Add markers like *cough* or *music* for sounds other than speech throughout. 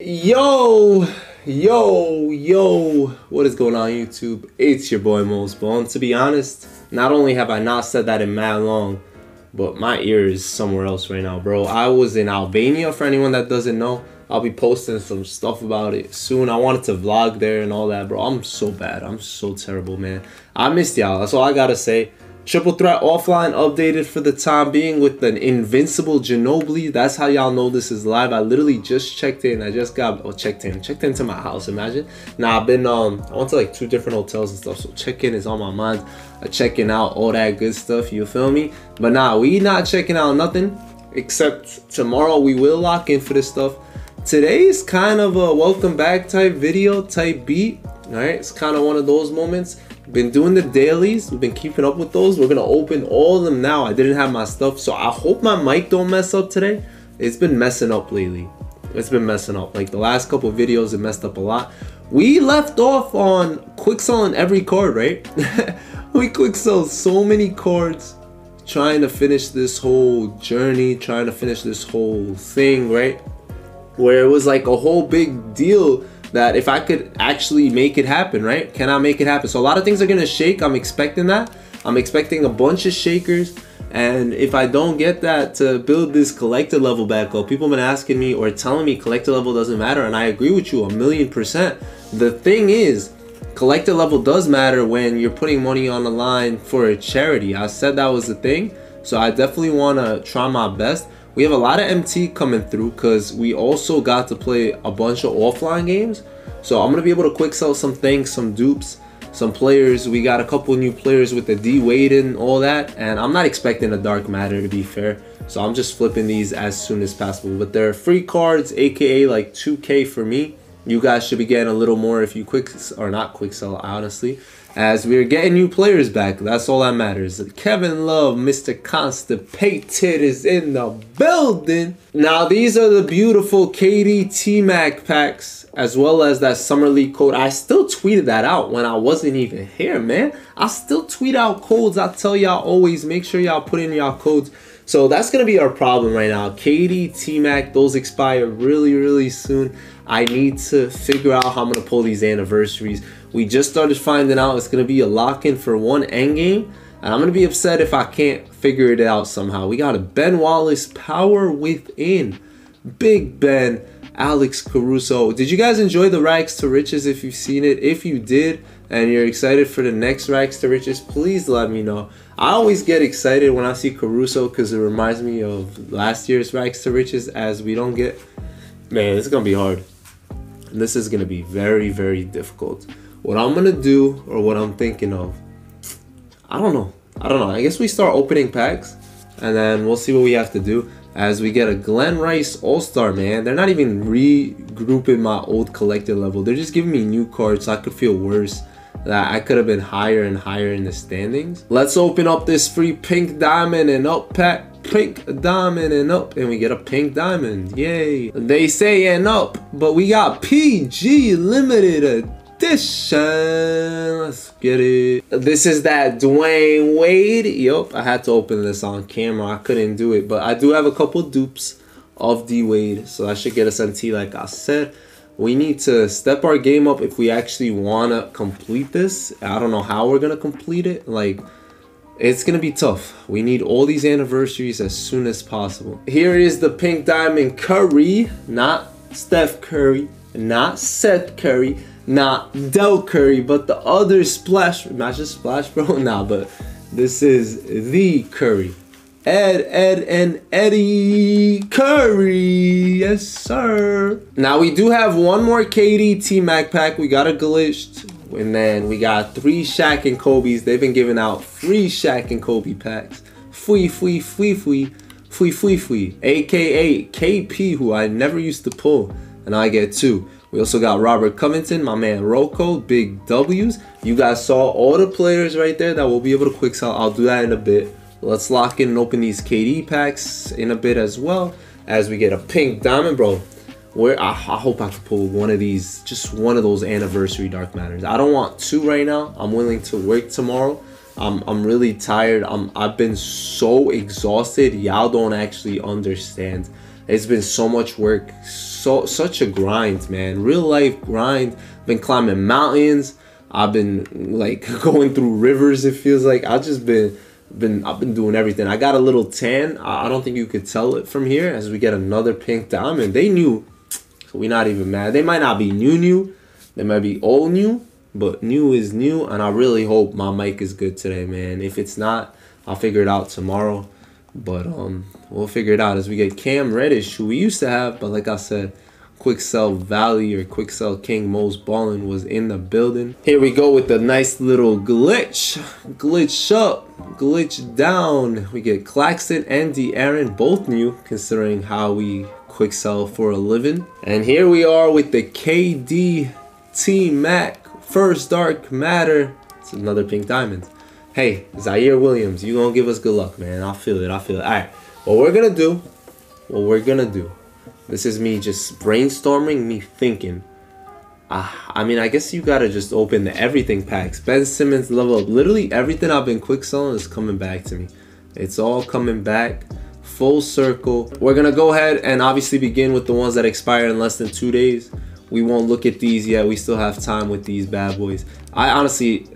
Yo, yo, yo, what is going on YouTube? It's your boy Mosballin. To be honest, not only have I not said that in mad long, but my ear is somewhere else right now, bro. I was in Albania, for anyone that doesn't know. I'll be posting some stuff about it soon. I wanted to vlog there and all that, bro. I'm so bad. I'm so terrible, man. I missed y'all. That's all I gotta say. Triple Threat offline updated for the time being with an invincible Ginobili. That's how y'all know this is live. I literally just checked in. I just got oh checked in. Checked into my house, imagine. Now I've been um I went to like two different hotels and stuff. So check-in is on my mind. Uh, checking out all that good stuff, you feel me? But nah, we not checking out nothing. Except tomorrow we will lock in for this stuff. Today's kind of a welcome back type video type beat. Alright, it's kind of one of those moments been doing the dailies we've been keeping up with those we're gonna open all of them now. I didn't have my stuff so i hope my mic don't mess up today. It's been messing up lately. It's been messing up. Like the last couple videos it messed up a lot. We left off on quick selling every card right? *laughs* We quick sell so many cards trying to finish this whole journey trying to finish this whole thing right? Where it was like a whole big deal that if I could actually make it happen, right? Can I make it happen? So a lot of things are gonna shake. I'm expecting that. I'm expecting a bunch of shakers. And if I don't get that to build this collector level back up, people have been asking me or telling me collector level doesn't matter. And I agree with you a million percent. The thing is, collector level does matter when you're putting money on the line for a charity. I said that was the thing. So I definitely want to try my best. We have a lot of MT coming through because we also got to play a bunch of offline games. So I'm going to be able to quick sell some things, some dupes, some players. We got a couple new players with the D Wade and all that. And I'm not expecting a Dark Matter to be fair. So I'm just flipping these as soon as possible. But they're free cards, aka like 2k for me. You guys should be getting a little more if you quick, or not quick sell, honestly as we're getting new players back. That's all that matters. Kevin Love, Mr. Constipated, is in the building. Now, these are the beautiful KD T-Mac packs, as well as that Summer League code. I still tweeted that out when I wasn't even here, man. I still tweet out codes. I tell y'all always, make sure y'all put in y'all codes. So that's going to be our problem right now. KD, T-Mac, those expire really, really soon. I need to figure out how I'm going to pull these anniversaries. We just started finding out it's going to be a lock-in for one endgame. And I'm going to be upset if I can't figure it out somehow. We got a Ben Wallace Power Within. Big Ben. Alex Caruso. Did you guys enjoy the Rags to Riches if you've seen it? If you did and you're excited for the next Rags to Riches, please let me know. I always get excited when I see Caruso because it reminds me of last year's Rags to Riches as we don't get... Man, it's going to be hard. This is going to be very, very difficult. What I'm to do, or what I'm thinking of, I don't know. I don't know. I guess we start opening packs, and then we'll see what we have to do as we get a Glen Rice All-Star, man. They're not even regrouping my old collector level. They're just giving me new cards so I could feel worse that I could have been higher and higher in the standings. Let's open up this free pink diamond and up pack pink diamond and up and we get a pink diamond yay they say and up but we got pg limited edition let's get it. This is that Dwayne wade. Yep i had to open this on camera. I couldn't do it but i do have a couple dupes of d wade so i should get a mt like i said. We need to step our game up if we actually want to complete this. I don't know how we're gonna complete it. Like it's gonna be tough. We need all these anniversaries as soon as possible. Here is the pink diamond Curry, not Steph Curry, not Seth Curry, not Del Curry, but the other Splash, not just Splash Bro, *laughs* nah, but this is the Curry. Ed, Ed, and Eddie Curry. Yes, sir. Now, we do have one more KD T-Mac pack. We got a glitched. And then we got three Shaq and Kobe's. They've been giving out free Shaq and Kobe packs. Fui, fui, fui, fui, fui, fui, fui. AKA KP, who I never used to pull. And I get two. We also got Robert Covington, my man Rocco, big W's. You guys saw all the players right there that will be able to quick sell. I'll do that in a bit. Let's lock in and open these KD packs in a bit as well as we get a pink diamond, bro where I, I, hope I can pull one of these, just one of those anniversary Dark Matters. I don't want two right now. I'm willing to work tomorrow. I'm, I'm really tired. I'm, I've been so exhausted. Y'all don't actually understand. It's been so much work, such a grind, man. Real life grind. Been climbing mountains. I've been like *laughs* going through rivers. It feels like I've just been been I've been doing everything. I got a little tan. I don't think you could tell it from here as we get another pink diamond. They knew, so we're not even mad. They might not be new new. They might be old new, but new is new. And I really hope my mic is good today, man. If it's not, I'll figure it out tomorrow. But um, we'll figure it out as we get Cam Reddish, who we used to have, but like I said, Quicksell Valley or Quicksell King Mosballin was in the building. Here we go with the nice little glitch. Glitch up, glitch down. We get Claxton and De'Aaron, both new considering how we quick sell for a living. And here we are with the KD T Mac First Dark Matter. It's another pink diamond hey, Ziaire Williams, you gonna give us good luck, man. I feel it. I feel it. All right, what we're gonna do, what we're gonna do. This is me just brainstorming, me thinking. Uh, I mean, I guess you gotta just open the everything packs. Ben Simmons level up. Literally everything I've been quick selling is coming back to me. It's all coming back full circle. We're gonna go ahead and obviously begin with the ones that expire in less than two days. We won't look at these yet. We still have time with these bad boys. I honestly,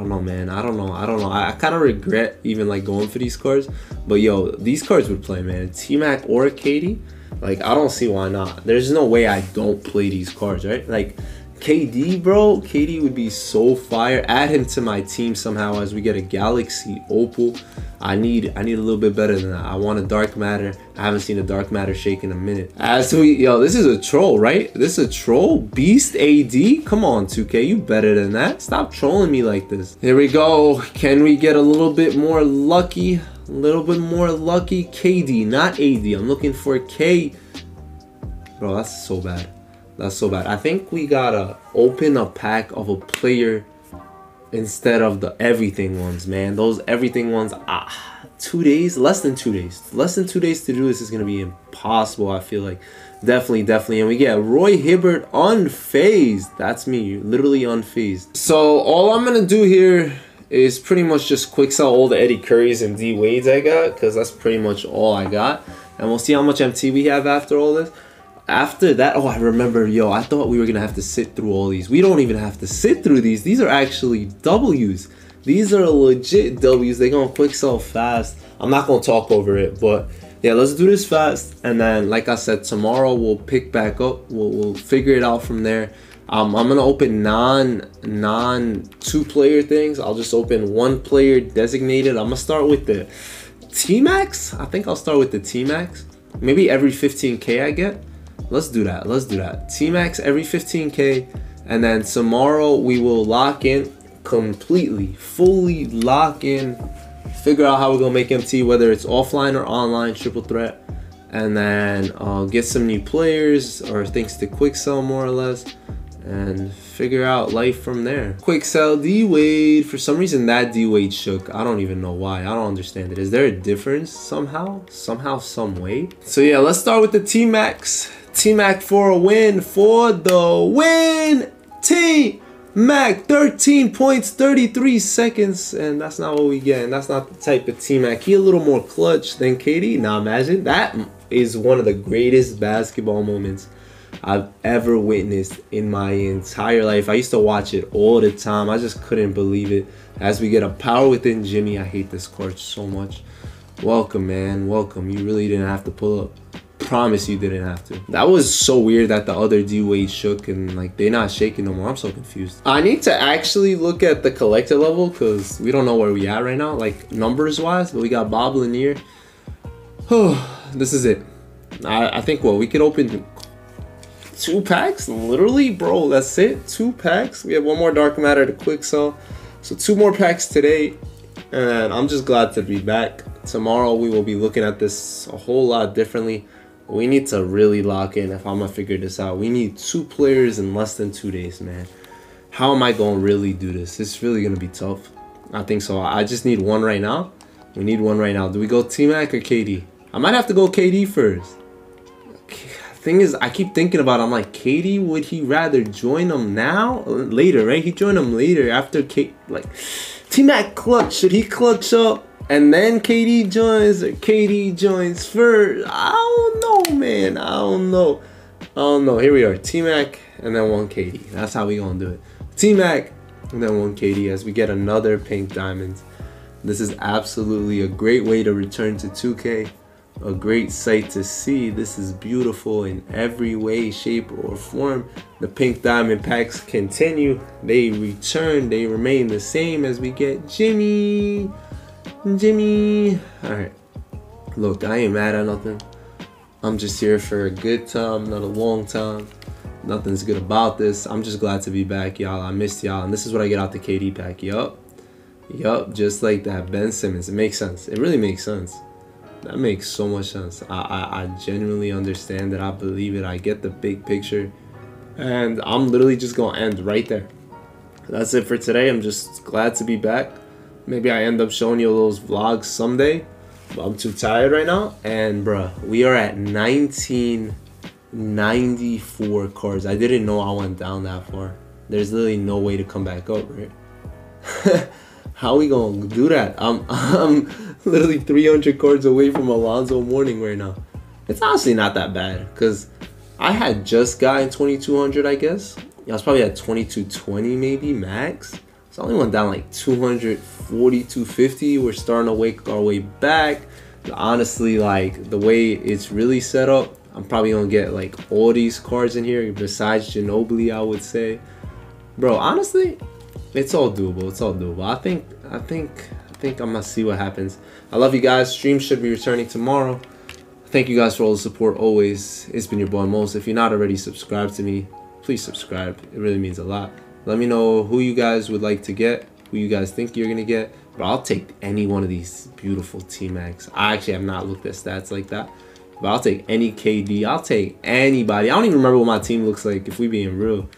don't know, man. I don't know. I don't know. I, I kind of regret even like going for these cards. But yo, these cards would play, man. T Mac or KD, Like I don't see why not. There's no way I don't play these cards, right? Like KD, bro. KD would be so fire. Add him to my team somehow as we get a Galaxy Opal. I need I need a little bit better than that. I want a dark matter. I haven't seen a dark matter shake in a minute. As we yo, this is a troll, right? This is a troll? Beast AD? Come on, 2K, you better than that. Stop trolling me like this. Here we go. Can we get a little bit more lucky? A little bit more lucky. KD, not AD. I'm looking for K. Bro, that's so bad. That's so bad. I think we gotta open a pack of a player instead of the everything ones, man. Those everything ones, ah, two days, less than two days. Less than two days to do this is gonna be impossible, I feel like. Definitely, definitely. And we get Roy Hibbert unfazed. That's me, literally unfazed. So all I'm gonna do here is pretty much just quick sell all the Eddie Currys and D Wades I got, because that's pretty much all I got. And we'll see how much MT we have after all this after that, oh, I remember, yo, I thought we were gonna have to sit through all these. We don't even have to sit through these. These are actually W's. These are legit W's. They're gonna quick sell fast. I'm not gonna talk over it, but yeah, let's do this fast. And then, like I said, tomorrow we'll pick back up. We'll, we'll figure it out from there. Um, I'm gonna open non non two player things. I'll just open one player designated. I'm gonna start with the T Max. I think I'll start with the T Max. Maybe every 15k I get. Let's do that. Let's do that. T-Max every 15K. And then tomorrow we will lock in completely, fully lock in, figure out how we're going to make MT, whether it's offline or online, triple threat. And then uh, get some new players or things to quick sell more or less. And figure out life from there. Quick sell D Wade. For some reason, that D Wade shook. I don't even know why. I don't understand it. Is there a difference somehow? Somehow, some way? So yeah, let's start with the T Max. T-Mac for a win for the win. T-Mac 13 points, 33 seconds. And that's not what we get. And that's not the type of T-Mac. He a little more clutch than KD. Now imagine that is one of the greatest basketball moments I've ever witnessed in my entire life. I used to watch it all the time. I just couldn't believe it. As we get a power within Jimmy, I hate this court so much. Welcome, man. Welcome. You really didn't have to pull up promise you didn't have to. That was so weird that the other D Wade shook and like they're not shaking no more. I'm so confused. I need to actually look at the collector level because we don't know where we at right now, like numbers wise. But we got Bob Lanier. This is it. I, I think what we could open two packs, literally, bro. That's it. Two packs. We have one more dark matter to quick sell. So two more packs today, and I'm just glad to be back. Tomorrow we will be looking at this a whole lot differently we need to really lock in if I'm gonna figure this out. We need two players in less than two days, man. How am I gonna really do this? It's really gonna be tough. I think so. I just need one right now. We need one right now. Do we go T-Mac or KD? I might have to go KD first. Thing is, I keep thinking about. It. I'm like, KD, would he rather join them now, later, right? He joined them later after K. Like, T-Mac clutch. Should he clutch up? And then KD joins or KD joins first. I don't know, man. I don't know. Oh no, here we are. T Mac and then one KD. That's how we gonna do it. T Mac and then one KD as we get another pink diamond. This is absolutely a great way to return to 2K. A great sight to see. This is beautiful in every way, shape, or form. The pink diamond packs continue. They return. They remain the same as we get Jimmy. Jimmy. Alright. Look, I ain't mad at nothing. I'm just here for a good time, not a long time. Nothing's good about this. I'm just glad to be back, y'all. I missed y'all. And this is what I get out the KD pack. Yup. Yup, just like that. Ben Simmons. It makes sense. It really makes sense. That makes so much sense. I, I, I genuinely understand it. I believe it. I get the big picture. And I'm literally just going to end right there. That's it for today. I'm just glad to be back. Maybe I end up showing you those vlogs someday. But I'm too tired right now. And bruh, we are at 1994 cards. I didn't know I went down that far. There's literally no way to come back up, right? *laughs* How we gonna do that? I'm *laughs* I'm literally 300 cards away from Alonzo Mourning right now. It's honestly not that bad because I had just gotten 2200, I guess. I was probably at 2220 maybe max. So I only went down like 240, 250. We're starting to wake our way back. Honestly, like the way it's really set up, I'm probably gonna get like all these cards in here besides Ginobili, I would say. Bro, honestly, it's all doable. It's all doable. I think I think I think I'm gonna see what happens. I love you guys. Stream should be returning tomorrow. Thank you guys for all the support always. It's been your boy Mos. If you're not already subscribed to me, please subscribe. It really means a lot. Let me know who you guys would like to get, who you guys think you're gonna get. But I'll take any one of these beautiful T Max. I actually have not looked at stats like that. But I'll take any KD. I'll take anybody. I don't even remember what my team looks like if we being real.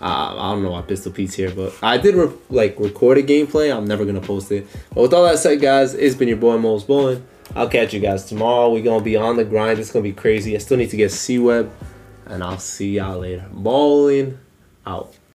Uh, I don't know why Pistol Pete's here, but I did re like record a gameplay. I'm never gonna post it. But with all that said, guys, it's been your boy Mosballin. I'll catch you guys tomorrow. We're gonna be on the grind. It's gonna be crazy. I still need to get C Webb, and I'll see y'all later. Bowling out.